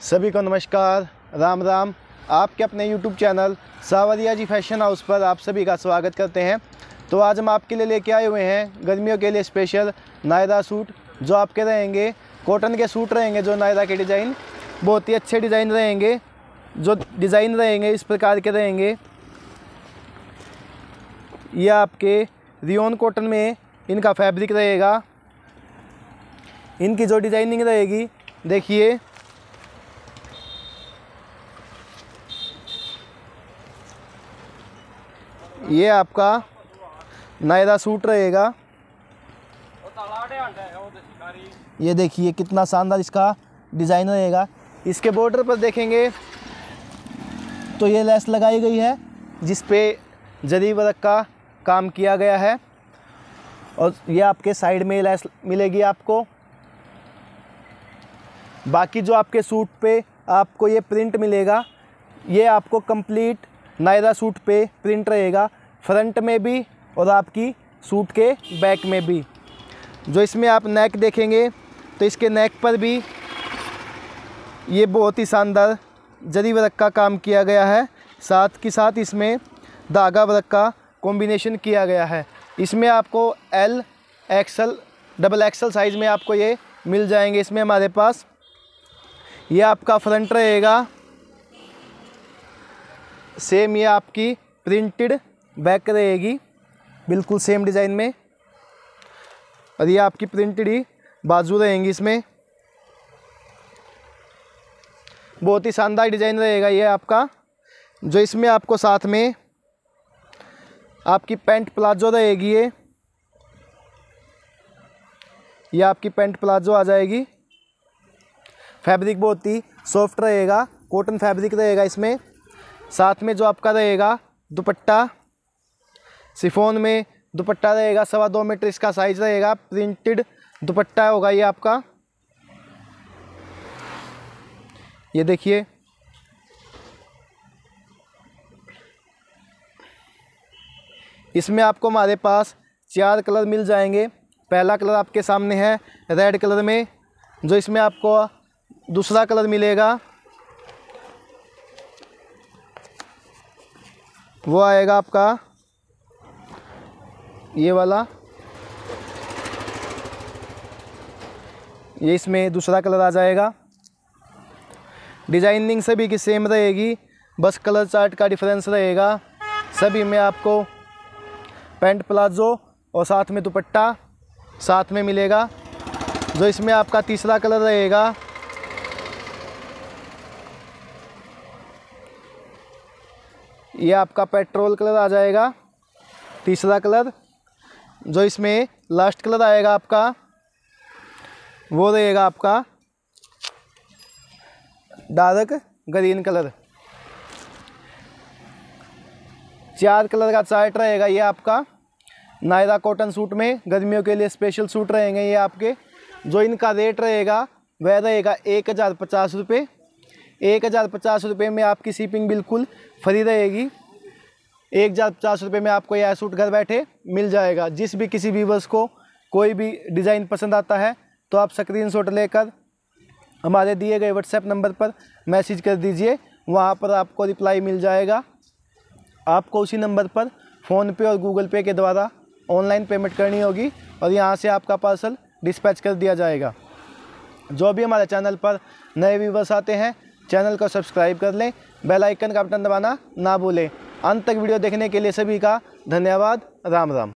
सभी को नमस्कार। राम राम। आपके अपने यूट्यूब चैनल सावरिया जी फ़ैशन हाउस पर आप सभी का स्वागत करते हैं। तो आज हम आपके लिए लेके आए हुए हैं गर्मियों के लिए स्पेशल नायरा सूट, जो आपके रहेंगे कॉटन के सूट रहेंगे, जो नायरा के डिज़ाइन बहुत ही अच्छे डिज़ाइन रहेंगे, जो डिज़ाइन रहेंगे, इस प्रकार के रहेंगे। यह आपके रियोन कॉटन में इनका फैब्रिक रहेगा। इनकी जो डिज़ाइनिंग रहेगी, देखिए ये आपका नायरा सूट रहेगा। ये देखिए कितना शानदार इसका डिज़ाइन रहेगा। इसके बॉर्डर पर देखेंगे तो ये लेस लगाई गई है, जिस पे जरी वर्क का काम किया गया है। और ये आपके साइड में लेस मिलेगी आपको। बाकी जो आपके सूट पे आपको ये प्रिंट मिलेगा, ये आपको कंप्लीट नायरा सूट पे प्रिंट रहेगा, फ्रंट में भी और आपकी सूट के बैक में भी। जो इसमें आप नेक देखेंगे तो इसके नेक पर भी ये बहुत ही शानदार जरी वर्क का काम किया गया है। साथ के साथ इसमें धागा वर्क का कॉम्बिनेशन किया गया है। इसमें आपको L XL double XL size में आपको ये मिल जाएँगे इसमें हमारे पास। ये आपका फ्रंट रहेगा। सेम ये आपकी प्रिंटेड बैक रहेगी, बिल्कुल सेम डिज़ाइन में। और ये आपकी प्रिंटेड ही बाजू रहेंगी इसमें। बहुत ही शानदार डिज़ाइन रहेगा ये आपका, जो इसमें आपको साथ में आपकी पैंट प्लाजो रहेगी ये। ये आपकी पैंट प्लाजो आ जाएगी। फैब्रिक बहुत ही सॉफ्ट रहेगा, कॉटन फैब्रिक रहेगा इसमें। साथ में जो आपका रहेगा, दुपट्टा। सिफोन में दुपट्टा रहेगा, सवा दो मीटर इसका साइज़ रहेगा। प्रिंटेड दुपट्टा होगा ये आपका। ये देखिए। इसमें आपको हमारे पास चार कलर मिल जाएँगे। पहला कलर आपके सामने है, रेड कलर में, जो इसमें आपको दूसरा कलर मिलेगा। वो आएगा आपका ये वाला। ये इसमें दूसरा कलर आ जाएगा। डिज़ाइनिंग सभी की सेम रहेगी, बस कलर चार्ट का डिफरेंस रहेगा। सभी में आपको पैंट प्लाजो और साथ में दुपट्टा साथ में मिलेगा। जो इसमें आपका तीसरा कलर रहेगा ये आपका पेट्रोल कलर आ जाएगा, तीसरा कलर, जो इसमें लास्ट कलर आएगा आपका, वो रहेगा आपका डार्क ग्रीन कलर। चार कलर का चार्ट रहेगा ये आपका, नायरा कॉटन सूट में, गर्मियों के लिए स्पेशल सूट रहेंगे ये आपके, जो इनका रेट रहेगा, वह रहेगा एक हज़ार पचास रुपये। एक हज़ार पचास रुपये में आपकी शिपिंग बिल्कुल फ्री रहेगी। एक हज़ार पचास रुपये में आपको यह सूट घर बैठे मिल जाएगा। जिस भी किसी व्यूवर्स को कोई भी डिज़ाइन पसंद आता है तो आप स्क्रीन शॉट लेकर हमारे दिए गए व्हाट्सएप नंबर पर मैसेज कर दीजिए। वहाँ पर आपको रिप्लाई मिल जाएगा। आपको उसी नंबर पर फ़ोनपे और गूगल पे के द्वारा ऑनलाइन पेमेंट करनी होगी और यहाँ से आपका पार्सल डिस्पैच कर दिया जाएगा। जो भी हमारे चैनल पर नए व्यूवर्स आते हैं चैनल को सब्सक्राइब कर लें। बेल आइकन का बटन दबाना ना भूलें। अंत तक वीडियो देखने के लिए सभी का धन्यवाद। राम राम।